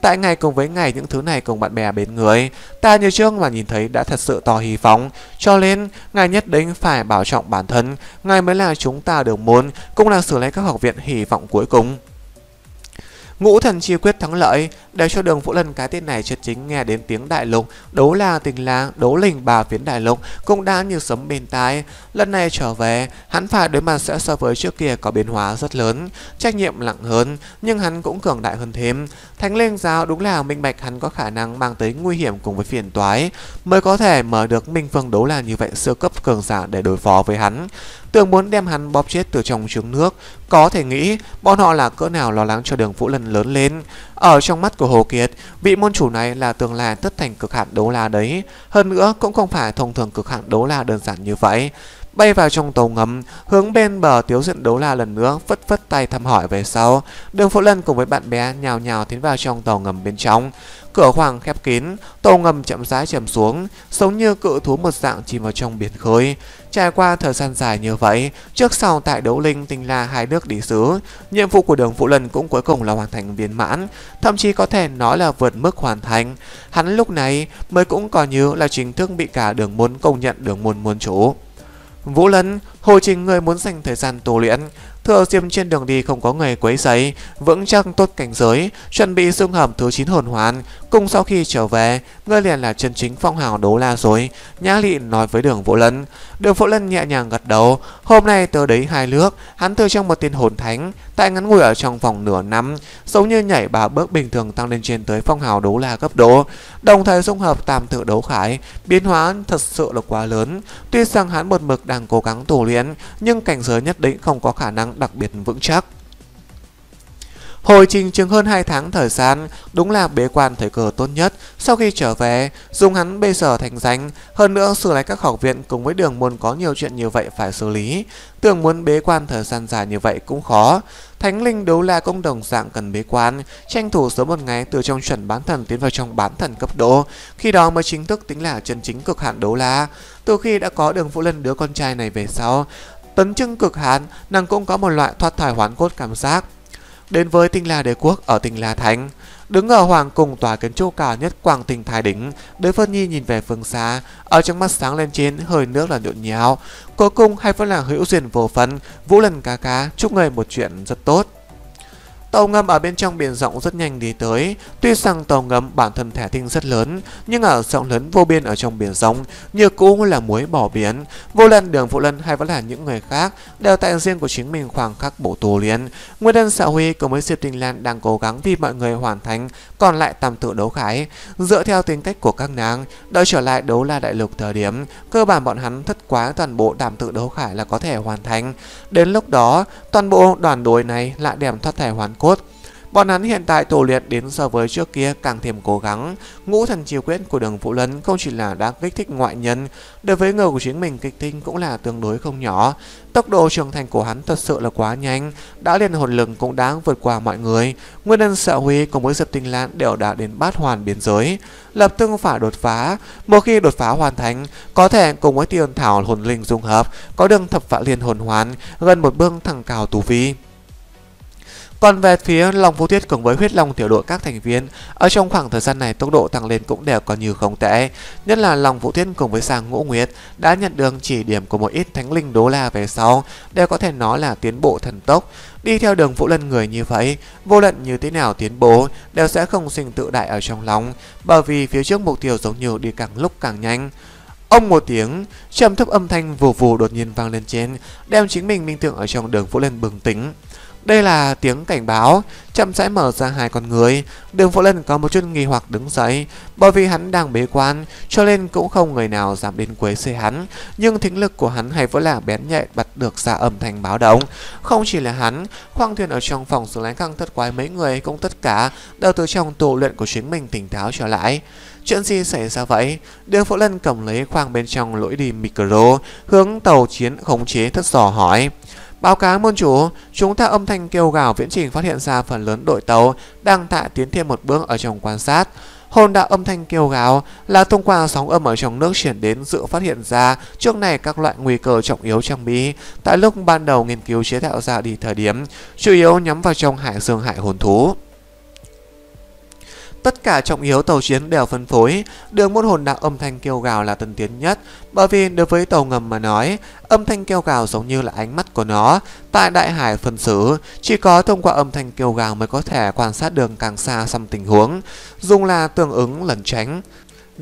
Tại ngày cùng với ngày những thứ này cùng bạn bè bên người, ta như trước mà nhìn thấy đã thật sự to hy vọng. Cho nên, ngài nhất định phải bảo trọng bản thân, ngài mới là chúng ta được muốn, cũng là xử lấy các học viện hy vọng cuối cùng. Ngũ thần chi quyết thắng lợi, để cho đường Vũ Lân cái tên này chân chính nghe đến tiếng đại lục, đấu là tình là đấu lình bà phiến đại lục cũng đã như sấm bên tai. Lần này trở về, hắn phải đối mặt sẽ so với trước kia có biến hóa rất lớn, trách nhiệm nặng hơn, nhưng hắn cũng cường đại hơn thêm. Thánh linh giáo đúng là minh bạch hắn có khả năng mang tới nguy hiểm cùng với phiền toái, mới có thể mở được minh vương đấu là như vậy siêu cấp cường giả để đối phó với hắn. Tưởng muốn đem hắn bóp chết từ trong trứng nước, Có thể nghĩ bọn họ là cỡ nào lo lắng cho đường Vũ Lân lớn lên. Ở trong mắt của Hồ Kiệt, Vị môn chủ này là tương lai tất thành cực hạn đấu la đấy. Hơn nữa cũng không phải thông thường cực hạn đấu la đơn giản như vậy bay vào trong tàu ngầm, hướng bên bờ tiếu diện đấu la lần nữa, phất phất tay thăm hỏi về sau. Đường phụ Lân cùng với bạn bè nhào nhào tiến vào trong tàu ngầm bên trong. Cửa khoang khép kín, tàu ngầm chậm rãi chìm xuống, giống như cự thú một dạng chìm vào trong biển khơi. Trải qua thời gian dài như vậy, trước sau tại đấu linh tinh la hai nước đi xứ, nhiệm vụ của đường phụ Lân cũng cuối cùng là hoàn thành viên mãn, thậm chí có thể nói là vượt mức hoàn thành. Hắn lúc này mới cũng còn như là chính thức bị cả đường môn công nhận đường môn môn chủ. Vũ Lân, Hồ Trình người muốn dành thời gian tu luyện, thừa dịp trên đường đi không có người quấy rầy, vững chắc tốt cảnh giới, chuẩn bị xương hầm thứ 9 hồn hoàn, cùng sau khi trở về, ngươi liền là chân chính phong hào đấu la rồi, Nhã Lị nói với Đường Vũ Lân. Đường Vũ Lân nhẹ nhàng gật đầu, hôm nay tớ đấy hai nước, hắn từ trong một tiên hồn thánh, tại ngắn ngủi ở trong vòng nửa năm, giống như nhảy ba bước bình thường tăng lên trên tới phong hào đấu la cấp độ, đồng thời dung hợp tam tự đấu khải, biến hóa thật sự là quá lớn. Tuy rằng hắn một mực đang cố gắng tu luyện, nhưng cảnh giới nhất định không có khả năng đặc biệt vững chắc. Hồi trình chừng hơn 2 tháng thời gian, đúng là bế quan thời cờ tốt nhất. Sau khi trở về, dùng hắn bây giờ thành danh, hơn nữa xử lý các học viện cùng với đường môn có nhiều chuyện như vậy phải xử lý. Tưởng muốn bế quan thời gian dài như vậy cũng khó. Thánh linh đấu la công đồng dạng cần bế quan, tranh thủ sớm một ngày từ trong chuẩn bán thần tiến vào trong bán thần cấp độ. Khi đó mới chính thức tính là chân chính cực hạn đấu la. Từ khi đã có đường Vũ Lân đứa con trai này về sau, tấn trưng cực hạn, nàng cũng có một loại thoát thải hoán cốt cảm giác. Đến với tinh la đế quốc ở tinh la thánh đứng ở hoàng cùng tòa kiến trúc cao nhất quảng tinh thái đỉnh đế phân nhi nhìn về phương xa ở trong mắt sáng lên trên hơi nước là nhộn nhào cuối cùng hay vẫn là hữu duyên vô phấn vũ lần ca ca chúc người một chuyện rất tốt. Tàu ngầm ở bên trong biển rộng rất nhanh đi tới. Tuy rằng tàu ngầm bản thân thẻ tinh rất lớn, nhưng ở rộng lớn vô biên ở trong biển rộng, như cũ là muối bỏ biển. Vô lần đường Phụ Lân hay vẫn là những người khác, đều tại riêng của chính mình khoảng khắc bộ tù liên. Nguyên đơn xã huy cùng với Diệp Tinh Lan đang cố gắng vì mọi người hoàn thành, còn lại tầm tự đấu khái. Dựa theo tính cách của các nàng, đợi trở lại đấu la đại lục thời điểm, cơ bản bọn hắn thất quá toàn bộ đàm tự đấu khải là có thể hoàn thành. Đến lúc đó, toàn bộ đoàn đội này lại đem thoát thể hoàn cốt. Bọn hắn hiện tại tổ luyện đến so với trước kia càng thêm cố gắng. Ngũ thần chiêu quyết của đường Vũ Lân không chỉ là đã kích thích ngoại nhân, đối với người của chính mình kịch tinh cũng là tương đối không nhỏ. Tốc độ trưởng thành của hắn thật sự là quá nhanh, đã liền hồn lực cũng đáng vượt qua mọi người. Nguyên nhân sợ huy cùng với Diệp Tinh Lan đều đã đến bát hoàn biên giới, lập tức phải đột phá. Một khi đột phá hoàn thành, có thể cùng với tiền thảo hồn linh dung hợp, có đường thập vạn liên hồn hoàn, gần một bước thẳng cao tù vi. Còn về phía Long Vũ Tuyết cùng với huyết long tiểu đội các thành viên, ở trong khoảng thời gian này tốc độ tăng lên cũng đều còn như không tệ. Nhất là Long Vũ Tuyết cùng với sàng Ngũ Nguyệt đã nhận được chỉ điểm của một ít thánh linh đố la về sau, đều có thể nói là tiến bộ thần tốc. Đi theo đường Vũ Lân người như vậy, vô luận như thế nào tiến bộ đều sẽ không sinh tự đại ở trong lòng, bởi vì phía trước mục tiêu giống như đi càng lúc càng nhanh. Ông một tiếng, trầm thấp âm thanh vù vù đột nhiên vang lên trên, đem chính mình minh tượng ở trong đường Vũ Lân bừng tỉnh. Đây là tiếng cảnh báo, chậm rãi mở ra hai con người. Đường Vũ Lân có một chút nghi hoặc đứng dậy, bởi vì hắn đang bế quan, cho nên cũng không người nào dám đến quấy rầy hắn. Nhưng thính lực của hắn hay vẫn là bén nhạy bật được ra âm thanh báo động. Không chỉ là hắn, khoang thuyền ở trong phòng xử lánh căng thất quái mấy người cũng tất cả đều từ trong tụ luyện của chính mình tỉnh táo trở lại. Chuyện gì xảy ra vậy? Đường Phổ Lân cầm lấy khoang bên trong lỗi đi micro, hướng tàu chiến khống chế thất dò hỏi. Báo cáo môn chủ, chúng ta âm thanh kêu gào viễn trình phát hiện ra phần lớn đội tàu đang tại tiến thêm một bước ở trong quan sát. Hồn đạo âm thanh kêu gào là thông qua sóng âm ở trong nước chuyển đến dự phát hiện ra trước này các loại nguy cơ trọng yếu trong Mỹ. Tại lúc ban đầu nghiên cứu chế tạo ra đi thời điểm, chủ yếu nhắm vào trong hải dương hại hồn thú. Tất cả trọng yếu tàu chiến đều phân phối, đường môn hồn đạo âm thanh kêu gào là tân tiến nhất, bởi vì đối với tàu ngầm mà nói, âm thanh kêu gào giống như là ánh mắt của nó. Tại đại hải phân xứ chỉ có thông qua âm thanh kêu gào mới có thể quan sát đường càng xa xăm tình huống, dùng là tương ứng lẩn tránh.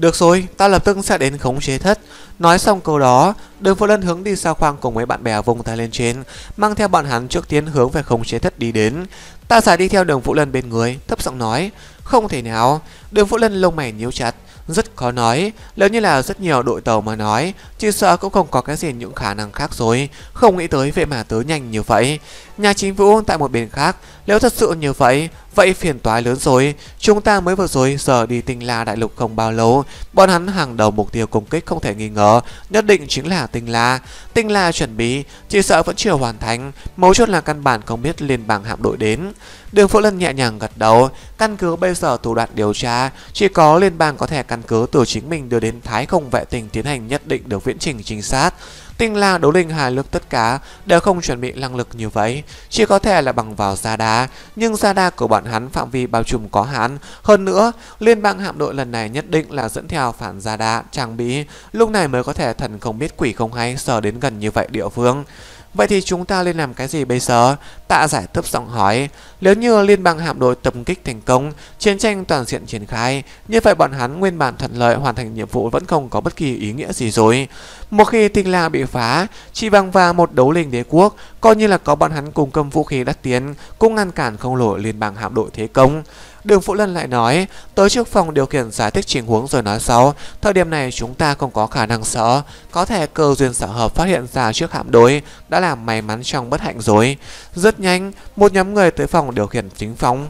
Được rồi, ta lập tức sẽ đến khống chế thất. Nói xong câu đó, đường phụ lân hướng đi sao khoang cùng mấy bạn bè vùng tay lên trên, mang theo bọn hắn trước tiến hướng về khống chế thất đi đến. Ta giải đi theo đường phụ lân bên người, thấp giọng nói, không thể nào. Đường phụ lân lông mày nhíu chặt, rất khó nói, nếu như là rất nhiều đội tàu mà nói, chỉ sợ cũng không có cái gì những khả năng khác rồi, không nghĩ tới vậy mà tới nhanh như vậy. Nhà chính vũ tại một bên khác, nếu thật sự như vậy, vậy phiền toái lớn rồi, chúng ta mới vừa rồi giờ đi tinh la đại lục không bao lâu, bọn hắn hàng đầu mục tiêu công kích không thể nghi ngờ, nhất định chính là tinh la. Tinh la chuẩn bị, chỉ sợ vẫn chưa hoàn thành, mấu chốt là căn bản không biết liên bang hạm đội đến. Đường Phượng Lân nhẹ nhàng gật đầu, căn cứ bây giờ thủ đoạn điều tra, chỉ có liên bang có thể căn cứ từ chính mình đưa đến Thái không vệ tinh tiến hành nhất định được viễn trình chính xác. Tinh la đấu linh hà lực tất cả đều không chuẩn bị năng lực như vậy, chỉ có thể là bằng vào gia đa, nhưng gia đa của bọn hắn phạm vi bao trùm có hạn. Hơn nữa, liên bang hạm đội lần này nhất định là dẫn theo phản gia đa trang bị, lúc này mới có thể thần không biết quỷ không hay sờ đến gần như vậy địa phương. Vậy thì chúng ta nên làm cái gì bây giờ? Tạ giải thấp giọng hỏi. Nếu như liên bang hạm đội tập kích thành công, chiến tranh toàn diện triển khai, như vậy bọn hắn nguyên bản thuận lợi hoàn thành nhiệm vụ vẫn không có bất kỳ ý nghĩa gì rồi. Một khi tinh la bị phá, chỉ bằng và một đấu linh đế quốc, coi như là có bọn hắn cùng cầm vũ khí đắt tiền, cũng ngăn cản không nổi liên bang hạm đội thế công. Đường Phụ Lân lại nói, tới trước phòng điều khiển giải thích tình huống rồi nói sau, thời điểm này chúng ta không có khả năng sợ, có thể cơ duyên sở hợp phát hiện ra trước hạm đối, đã làm may mắn trong bất hạnh rồi. Rất nhanh, một nhóm người tới phòng điều khiển chính phóng,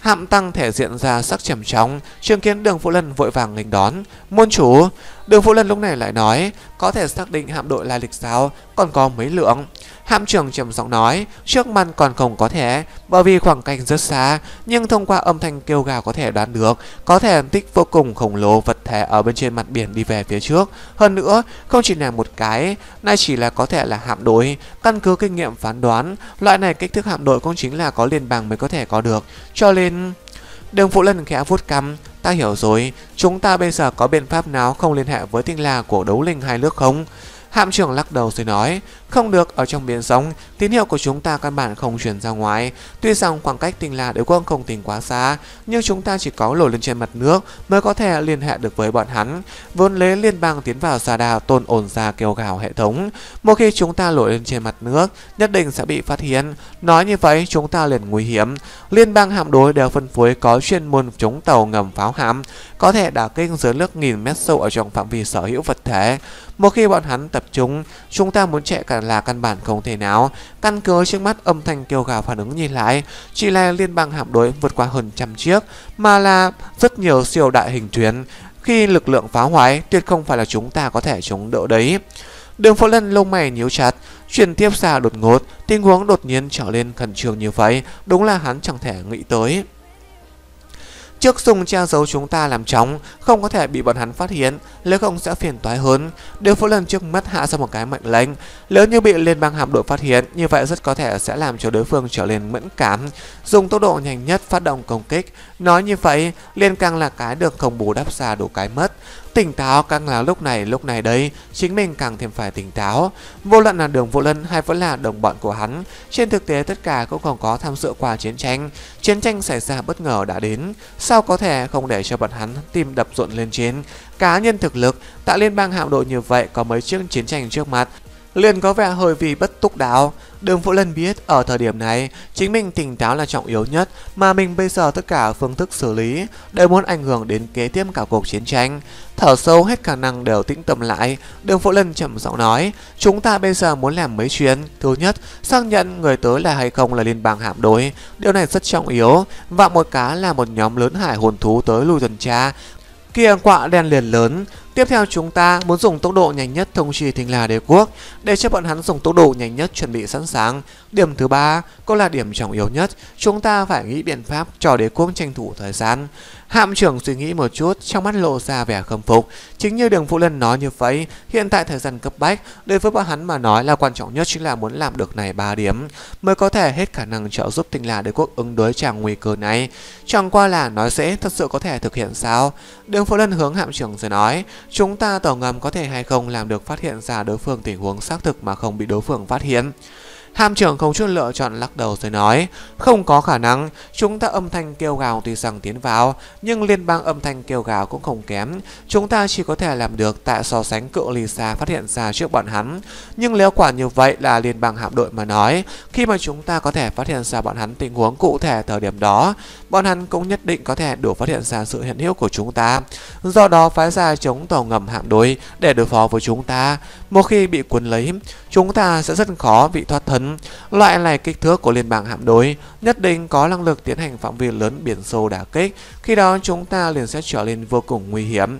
Hạm tăng thể diện ra sắc trầm trọng, chứng kiến đường Phụ Lân vội vàng nghênh đón. Môn chủ, đường Phụ Lân lúc này lại nói, có thể xác định hạm đội lai lịch sao, còn có mấy lượng. Hạm trưởng trầm giọng nói, trước mặt còn không có thể, bởi vì khoảng cách rất xa, nhưng thông qua âm thanh kêu gào có thể đoán được, có thể tích vô cùng khổng lồ vật thể ở bên trên mặt biển đi về phía trước. Hơn nữa, không chỉ là một cái, nay chỉ là có thể là hạm đội, căn cứ kinh nghiệm phán đoán, loại này kích thước hạm đội cũng chính là có liên bang mới có thể có được. Cho nên, Đường Phụ Lân khẽ vuốt cằm, ta hiểu rồi, chúng ta bây giờ có biện pháp nào không liên hệ với tinh la của đấu linh hai nước không? Hạm trưởng lắc đầu rồi nói, không được ở trong biển sóng tín hiệu của chúng ta căn bản không truyền ra ngoài. Tuy rằng khoảng cách tình là đế quân không tính quá xa, nhưng chúng ta chỉ có lội lên trên mặt nước mới có thể liên hệ được với bọn hắn. Vốn lấy liên bang tiến vào xa đà tôn ổn ra kêu gào hệ thống. Một khi chúng ta lội lên trên mặt nước, nhất định sẽ bị phát hiện. Nói như vậy, chúng ta liền nguy hiểm. Liên bang hạm đối đều phân phối có chuyên môn chống tàu ngầm pháo hạm, có thể đả kích dưới nước nghìn mét sâu ở trong phạm vi sở hữu vật thể. Một khi bọn hắn tập trung, chúng ta muốn chạy cả là căn bản không thể nào. Căn cứ trước mắt âm thanh kêu gào phản ứng nhìn lại, chỉ là liên bang hạm đối vượt qua hơn trăm chiếc, mà là rất nhiều siêu đại hình thuyền. Khi lực lượng phá hoại, tuyệt không phải là chúng ta có thể chống đỡ đấy. Đường phố Lân lông mày nhíu chặt, chuyển tiếp xa đột ngột, tình huống đột nhiên trở lên khẩn trương như vậy, đúng là hắn chẳng thể nghĩ tới. Trước dùng che giấu chúng ta làm chóng, không có thể bị bọn hắn phát hiện, nếu không sẽ phiền toái hơn. Điều phố lần trước mất hạ ra một cái mệnh lệnh, nếu như bị liên bang hạm đội phát hiện, như vậy rất có thể sẽ làm cho đối phương trở nên mẫn cảm, dùng tốc độ nhanh nhất phát động công kích. Nói như vậy, liên càng là cái được không bù đắp ra đủ cái mất. Tỉnh táo càng là lúc này lúc này đấy chính mình càng thêm phải tỉnh táo. Vô luận là đường vũ lân hay vẫn là đồng bọn của hắn, trên thực tế tất cả cũng không có tham dự qua chiến tranh. Chiến tranh xảy ra bất ngờ đã đến, sao có thể không để cho bọn hắn tim đập rộn lên trên. Cá nhân thực lực, tại liên bang hạm đội như vậy có mấy chiếc chiến tranh trước mặt, liền có vẻ hơi vì bất túc đạo. Đường Vũ Lân biết ở thời điểm này, chính mình tỉnh táo là trọng yếu nhất, mà mình bây giờ tất cả phương thức xử lý đều muốn ảnh hưởng đến kế tiếp cả cuộc chiến tranh. Thở sâu hết khả năng đều tĩnh tâm lại, Đường Vũ Lân chậm giọng nói, chúng ta bây giờ muốn làm mấy chuyện. Thứ nhất, xác nhận người tới là hay không là liên bang hạm đối, điều này rất trọng yếu. Và một cá là một nhóm lớn hải hồn thú tới lui tuần tra, Kia quạ đen liền lớn Tiếp theo chúng ta muốn dùng tốc độ nhanh nhất thông trì thình là đế quốc để cho bọn hắn dùng tốc độ nhanh nhất chuẩn bị sẵn sàng Điểm thứ ba, cũng là điểm trọng yếu nhất, chúng ta phải nghĩ biện pháp cho đế quốc tranh thủ thời gian. Hạm trưởng suy nghĩ một chút, trong mắt lộ ra vẻ khâm phục. Chính như đường Phụ Lân nói như vậy, hiện tại thời gian cấp bách, đối với bọn hắn mà nói là quan trọng nhất chính là muốn làm được này 3 điểm, mới có thể hết khả năng trợ giúp tinh là đế quốc ứng đối tràng nguy cơ này. Chẳng qua là nói dễ, thật sự có thể thực hiện sao? Đường Phụ Lân hướng hạm trưởng rồi nói, chúng ta tàu ngầm có thể hay không làm được phát hiện ra đối phương tình huống xác thực mà không bị đối phương phát hiện. Hàm trưởng không chút lựa chọn lắc đầu rồi nói, Không có khả năng, Chúng ta âm thanh kêu gào tuy rằng tiến vào, Nhưng liên bang âm thanh kêu gào cũng không kém. Chúng ta chỉ có thể làm được Tại so sánh cự ly xa phát hiện ra trước bọn hắn. Nhưng nếu quả như vậy là liên bang hạm đội mà nói, Khi mà chúng ta có thể phát hiện ra bọn hắn tình huống cụ thể thời điểm đó, Bọn hắn cũng nhất định có thể đủ phát hiện ra sự hiện hữu của chúng ta. Do đó phái ra chống tàu ngầm hạm đội Để đối phó với chúng ta. Một khi bị cuốn lấy, Chúng ta sẽ rất khó bị thoát thân Loại này kích thước của liên bang hạm đối nhất định có năng lực tiến hành phạm vi lớn biển sâu đả kích, khi đó chúng ta liền sẽ trở nên vô cùng nguy hiểm.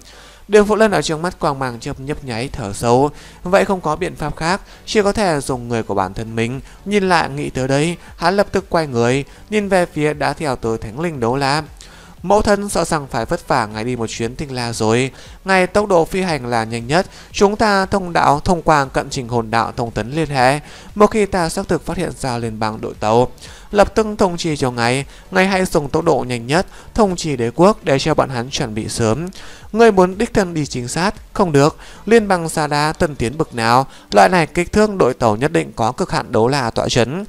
Đường Phụ Lân ở trong mắt quang mang chớp nhấp nháy thở sâu, vậy không có biện pháp khác, chỉ có thể dùng người của bản thân mình. Nhìn lại nghĩ tới đây, hắn lập tức quay người, nhìn về phía đã theo tới Thánh Linh Đấu La. Mẫu thân sợ rằng phải vất vả ngày đi một chuyến tinh la rồi. Ngày tốc độ phi hành là nhanh nhất, chúng ta thông đạo thông qua cận trình hồn đạo thông tấn liên hệ. Một khi ta xác thực phát hiện ra liên bang đội tàu, lập tức thông trì cho ngày, ngày hãy dùng tốc độ nhanh nhất, thông trì đế quốc để cho bọn hắn chuẩn bị sớm. Người muốn đích thân đi chính xác, không được, liên bang xa đá tân tiến bực nào, loại này kích thước đội tàu nhất định có cực hạn đấu là tọa chấn.